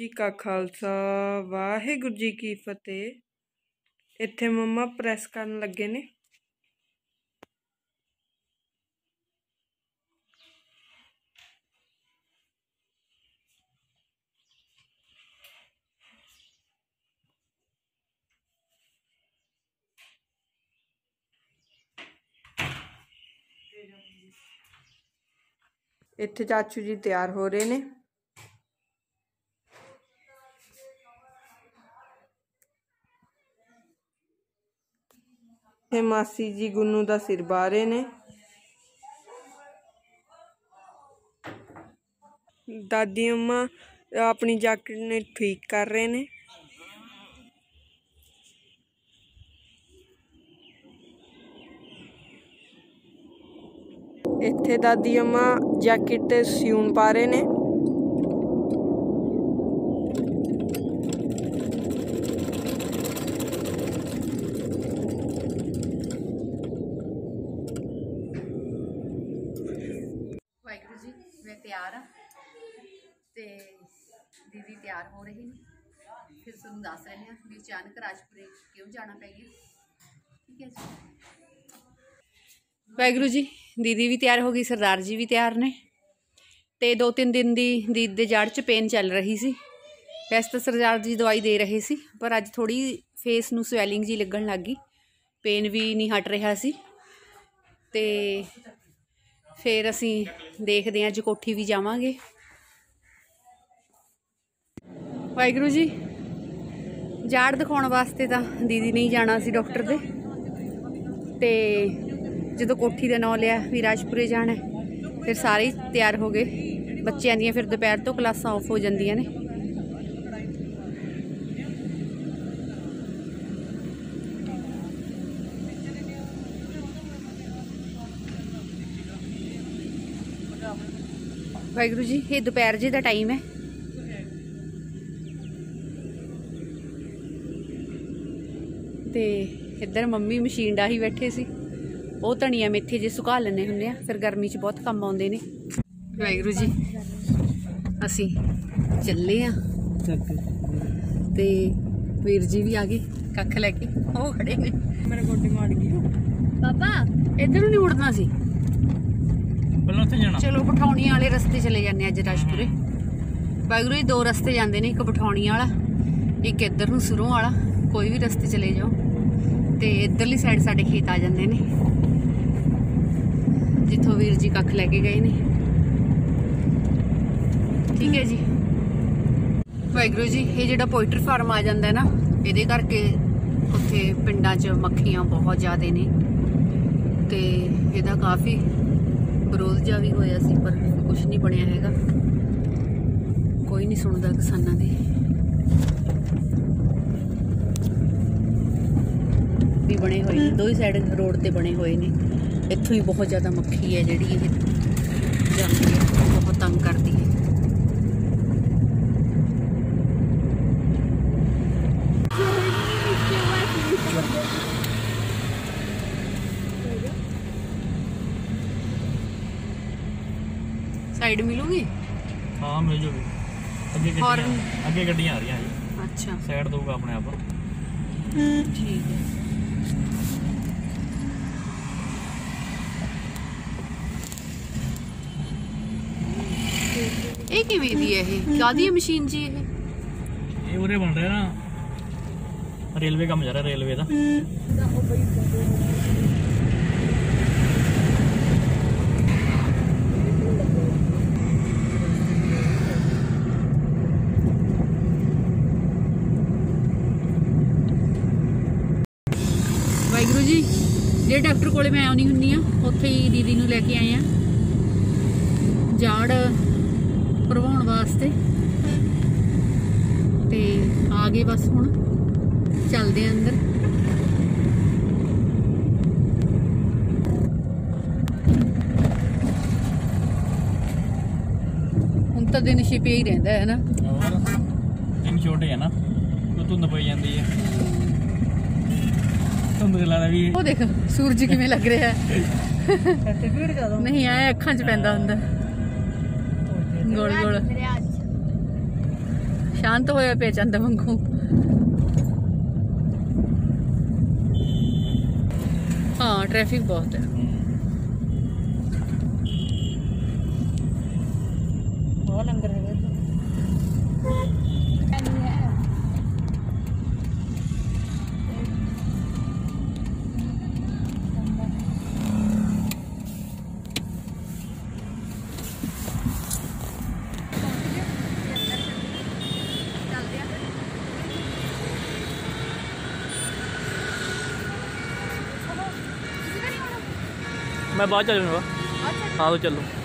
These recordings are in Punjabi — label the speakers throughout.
Speaker 1: ਜੀ ਕਾ ਖਾਲਸਾ, ਵਾਹਿਗੁਰੂ ਜੀ ਕੀ ਫਤਿਹ। ਇੱਥੇ ਮੰਮਾ ਪ੍ਰੈਸ ਕਰਨ ਲੱਗੇ ਨੇ। ਇੱਥੇ ਚਾਚੂ ਜੀ ਤਿਆਰ ਹੋ ਰਹੇ ਨੇ। ਤੇ ਮਾਸੀ ਜੀ ਗੁੰਨੂ ਦਾ ਸਿਰ ਬਾਰੇ ਨੇ। ਦਾਦੀ ਅੰਮਾ ਆਪਣੀ ਜੈਕਟ ਨੇ ਠੀਕ ਕਰ ਰਹੇ ਨੇ। ਇੱਥੇ ਦਾਦੀ ਅੰਮਾ ਜੈਕਟ ਤੇ ਸਿਉਣ ਪਾ ਰਹੇ ਨੇ
Speaker 2: ਵਾਹਿਗੁਰੂ ਜੀ ਮੈਂ ਤਿਆਰ ਆ ਤੇ ਦੀਦੀ ਤਿਆਰ ਹੋ ਰਹੀ ਨੇ। ਫਿਰ ਤੁਹਾਨੂੰ ਦੱਸ ਰਹੇ ਹਾਂ ਵੀ ਅਚਾਨਕ ਰਾਜਪੁਰੇ ਕਿਉਂ ਜਾਣਾ ਪੈ ਗਿਆ। ਠੀਕ ਹੈ ਜੀ। ਵਾਹਿਗੁਰੂ ਜੀ, ਦੀਦੀ ਵੀ ਤਿਆਰ ਹੋ ਗਈ, ਸਰਦਾਰ ਜੀ ਵੀ ਤਿਆਰ ਨੇ। ਤੇ ਦੋ ਤਿੰਨ ਦਿਨ ਦੀ ਦੀਦ ਦੇ ਜੜ 'ਚ ਪੇਨ ਚੱਲ ਰਹੀ ਸੀ। ਵੈਸੇ ਤਾਂ ਸਰਦਾਰ ਜੀ ਦਵਾਈ ਦੇ ਰਹੇ ਸੀ, ਪਰ ਅੱਜ ਥੋੜੀ ਫੇਸ ਨੂੰ ਸਵੈਲਿੰਗ ਜੀ ਲੱਗਣ ਲੱਗ ਗਈ। ਪੇਨ ਵੀ ਨਹੀਂ ਹਟ ਰਿਹਾ ਸੀ। ਤੇ ਫਿਰ ਅਸੀਂ ਦੇਖਦੇ ਹਾਂ ਅੱਜ ਕੋਠੀ ਵੀ ਜਾਵਾਂਗੇ। ਵਾਹਿਗੁਰੂ ਜੀ। ਜਾੜ ਦਿਖਾਉਣ ਵਾਸਤੇ ਤਾਂ ਦੀਦੀ ਨਹੀਂ ਜਾਣਾ ਸੀ ਡਾਕਟਰ ਦੇ। ਤੇ ਜਦੋਂ ਕੋਠੀ ਦਾ ਨਾਂ ਲਿਆ ਵੀ ਰਾਜਪੁਰੇ ਜਾਣਾ ਫਿਰ ਸਾਰੇ ਹੀ ਤਿਆਰ ਹੋ ਗਏ। ਬੱਚਿਆਂ ਦੀਆਂ ਫਿਰ ਦੁਪਹਿਰ ਤੋਂ ਕਲਾਸਾਂ ਆਫ ਹੋ ਜਾਂਦੀਆਂ ਨੇ। ਵਾਹਿਗੁਰੂ ਜੀ, ਇਹ ਦੁਪਹਿਰ ਜੇ ਦਾ ਟਾਈਮ ਹੈ। ਤੇ ਇੱਧਰ ਮੰਮੀ ਮਸ਼ੀਨ ਡਾਹੀ ਬੈਠੇ ਸੀ। ਉਹ ਧਨੀਆ ਮੇਥੇ ਜੇ ਸੁਕਾ ਲੈਣੇ ਹੁੰਦੇ ਆ ਫਿਰ ਗਰਮੀ 'ਚ ਬਹੁਤ ਕੰਮ ਆਉਂਦੇ ਨੇ। ਵਾਹਿਗੁਰੂ ਜੀ ਅਸੀਂ ਚੱਲੇ ਆ। ਤੇ ਵੀਰ ਜੀ ਵੀ ਆ ਗਏ ਕੱਖ ਲੈ ਕੇ ਉਹ ਖੜੇ ਨੇ।
Speaker 1: ਮੇਰੇ ਗੋਡੀ ਮਾਰ ਗਈ
Speaker 2: ਪਾਪਾ ਇੱਧਰ ਨੂੰ ਨਹੀਂ ਉੜਨਾ ਸੀ?
Speaker 3: ਪਹਿਲਾਂ ਉੱਥੇ ਜਾਣਾ।
Speaker 2: ਚਲੋ ਪਠਾਉਣੀਆਂ ਵਾਲੇ ਰਸਤੇ ਚਲੇ ਜਾਂਦੇ ਅੱਜ ਰਾਜਪੁਰੇ। ਵਾਹਿਗੁਰੂ ਜੀ ਦੋ ਰਸਤੇ ਜਾਂਦੇ ਨੇ ਇੱਕ ਪਠਾਉਣੀਆਂ ਵਾਲਾ ਇੱਕ ਇੱਧਰ ਨੂੰ ਸੁਰੋਂ ਵਾਲਾ। ਕੋਈ ਵੀ ਰਸਤੇ ਚਲੇ ਜਾਓ। ਤੇ ਇੱਧਰਲੀ ਸਾਈਡ ਸਾਡੇ ਖੇਤ ਆ ਜਾਂਦੇ ਨੇ। ਜਿੱਥੋਂ ਵੀਰ ਜੀ ਕੱਖ ਲੈ ਕੇ ਗਏ ਨੇ। ਠੀਕ ਹੈ ਜੀ। ਵਾਹਿਗੁਰੂ ਜੀ, ਇਹ ਜਿਹੜਾ ਪੋਇਟਰ ਫਾਰਮ ਆ ਜਾਂਦਾ ਨਾ, ਇਹਦੇ ਕਰਕੇ ਉੱਥੇ ਪਿੰਡਾਂ 'ਚ ਮੱਖੀਆਂ ਬਹੁਤ ਜ਼ਿਆਦੇ ਨੇ। ਤੇ ਇਹਦਾ ਕਾਫੀ ਵਿਰੋਧ ਜਿਹਾ ਵੀ ਹੋਇਆ ਸੀ, ਪਰ ਕੁਝ ਨਹੀਂ ਬਣਿਆ ਹੈਗਾ। ਕੋਈ ਨਹੀਂ ਸੁਣਦਾ ਕਿਸਾਨਾਂ ਦੀ ਵੀ ਬਣੇ ਹੋਏ ਨੇ ਦੋਈ ਸਾਈਡ ਰੋਡ ਤੇ ਬਣੇ ਹੋਏ ਨੇ। ਇੱਥੋਂ ਹੀ ਬਹੁਤ ਜ਼ਿਆਦਾ ਮੱਖੀ ਹੈ ਜਿਹੜੀ ਇਹ ਜਾਂਦੀ ਹੈ ਬਹੁਤ ਤੰਗ ਕਰਦੀ ਹੈ। ਸਾਈਡ ਮਿਲੂਗੀ?
Speaker 3: ਹਾਂ ਮਿਲ ਜੂਗੀ। ਅੱਗੇ
Speaker 2: Horn?
Speaker 3: ਗੱਡੀਆਂ ਅੱਗੇ ਗੱਡੀਆਂ ਆ ਰਹੀਆਂ ਜੀ।
Speaker 2: ਅੱਛਾ।
Speaker 3: ਸਾਈਡ ਦਊਗਾ ਆਪਣੇ ਆਪ।
Speaker 2: ਠੀਕ ਕਿਵੇਂ ਦੀ ਹੈ ਇਹ? ਕਾਦੀ ਮਸ਼ੀਨ ਜੀ ਇਹ?
Speaker 3: ਇਹ ਉਰੇ ਬਣ ਰਿਹਾ ਨਾ। ਰੇਲਵੇ ਕੰਮ ਜਾ ਰਿਹਾ ਰੇਲਵੇ ਦਾ।
Speaker 2: ਵਾਹਿਗੁਰੂ ਜੀ ਜਿਹੜੇ ਡਾਕਟਰ ਕੋਲੇ ਮੈਂ ਆਉਣੀ ਹੁੰਨੀ ਆ ਉੱਥੇ ਹੀ ਦੀਦੀ ਨੂੰ ਲੈ ਕੇ ਆਏ ਆ। ਜਾੜ ਭਰਵਾਉਣ ਵਾਸਤੇ। ਤੇ ਆ ਗਏ ਬਸ ਹੁਣ। ਚੱਲਦੇ ਆ ਅੰਦਰ। ਹੁਣ ਤਾਂ ਦਿਨ ਛਿਪਿਆ ਹੀ ਰਹਿੰਦਾ ਹੈ ਨਾ।
Speaker 3: ਦਿਨ ਛੋਟੇ ਆ ਨਾ। ਉਹ ਧੁੰਦ ਪਈ ਜਾਂਦੀ ਹੈ। ਧੁੰਦ ਲੱਗਦਾ ਵੀ।
Speaker 2: ਉਹ ਦੇਖ ਸੂਰਜ ਕਿਵੇਂ ਲੱਗ ਰਿਹਾ ਹੈ। ਨਹੀਂ ਆਏ ਅੱਖਾਂ 'ਚ ਪੈਂਦਾ ਹੁੰਦਾ। ਗੋਲ ਗੋਲ ਸ਼ਾਂਤ ਹੋਇਆ ਪਿਆ ਚੰਦ ਵਾਂਗੂ ਹਾਂ ਟ੍ਰੈਫਿਕ ਬਹੁਤ ਹੈ ਬਹੁਤ ਲੰਗਰ ਹੈਗਾ
Speaker 3: ਮੈਂ ਬਾਅਦ ਚ ਆ ਜਾਊਂਗਾ। ਹਾਂ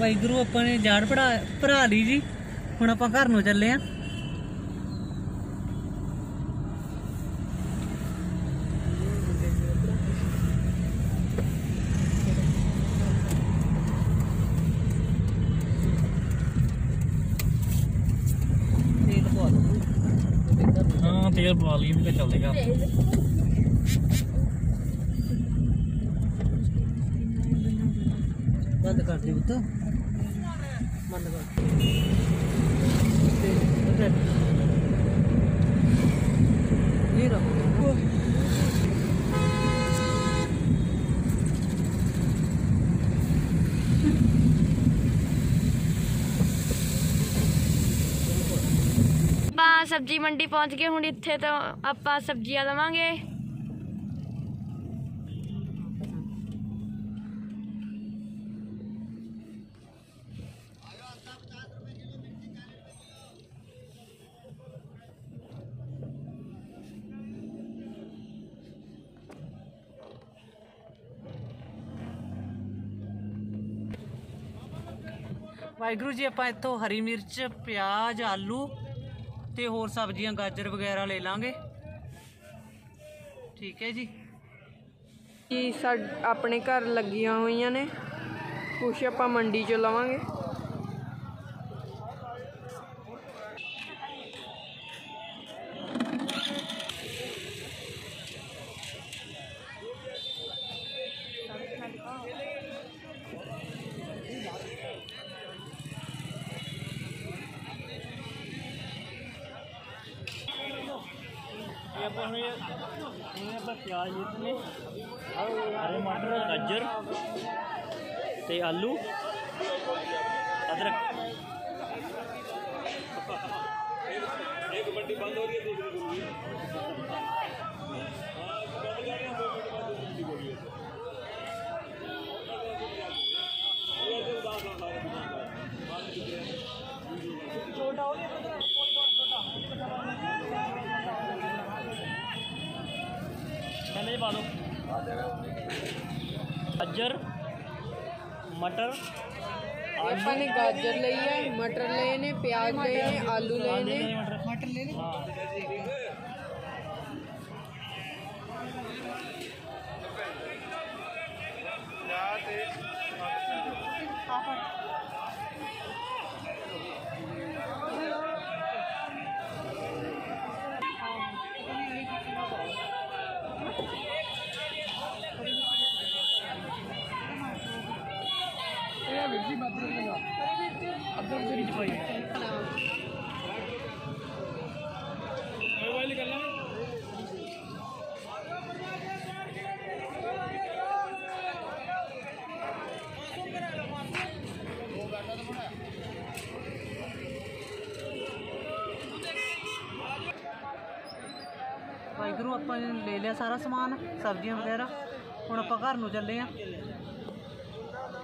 Speaker 4: ਵਾਹਿਗੁਰੂ ਆਪਾਂ ਨੇ ਜਾੜ ਪੜਾ ਭਰਾ ਲਈ ਜੀ। ਹੁਣ ਆਪਾਂ ਘਰ ਨੂੰ ਚੱਲੇ ਆ। ਤੇਲ ਪਵਾ ਲਓ।
Speaker 3: ਹਾਂ ਤੇਲ ਪਵਾ ਲਈ ਵੀ ਤੇ ਚੱਲਦੇ ਘਰ
Speaker 4: ਬੰਦ ਕਰ ਦੇ ਪੁੱਤ ਬੰਦ ਕਰ ਤੇ ਉੱਧਰ। ਇਹ ਰੱਖੋ
Speaker 5: ਆਪਾਂ ਸਬਜ਼ੀ ਮੰਡੀ ਪਹੁੰਚ ਗਏ ਹੁਣ ਇੱਥੇ ਤਾਂ ਆਪਾਂ ਸਬਜ਼ੀਆਂ ਲਵਾਂਗੇ।
Speaker 4: ਵਾਹਿਗੁਰੂ ਜੀ, ਆਪਾਂ ਇੱਥੋਂ ਹਰੀ ਮਿਰਚ, ਪਿਆਜ਼, ਆਲੂ ਤੇ ਹੋਰ ਸਬਜ਼ੀਆਂ, ਗਾਜਰ ਵਗੈਰਾ ਲੈ ਲਾਂਗੇ। ਠੀਕ ਹੈ ਜੀ।
Speaker 1: ਕੀ ਸਾ, ਆਪਣੇ ਘਰ ਲੱਗੀਆਂ ਹੋਈਆਂ ਨੇ। ਕੁਛ ਆਪਾਂ ਮੰਡੀ ਚੋਂ ਲਵਾਂਗੇ।
Speaker 3: ਇਹ ਆਪਾਂ ਹੁਣ ਇਹ ਆਪਾਂ ਪਿਆਜ਼ ਲਿੱਤੇ ਹਰੇ ਮਟਰ, ਗਾਜਰ ਤੇ ਆਲੂ। ਅਦਰਕ। ਕਹਿੰਦੇ ਪਾ ਲਓ ਗਾਜਰ ਮਟਰ
Speaker 1: ਆਪਾਂ ਨੇ ਗਾਜਰ ਲਈ ਹੈ ਮਟਰ ਲਏ ਨੇ ਪਿਆਜ਼ ਲਏ ਨੇ ਆਲੂ ਲਏ ਨੇ
Speaker 4: ਮਟਰ ਲੈ ਲੈ ਵਾਹਿਗੁਰੂ, ਆਪਾਂ ਨੇ ਲੈ ਲਿਆ ਸਾਰਾ ਸਮਾਨ, ਸਬਜ਼ੀਆਂ ਵਗੈਰਾ। ਹੁਣ ਆਪਾਂ ਘਰ ਨੂੰ ਚੱਲੇ ਆ।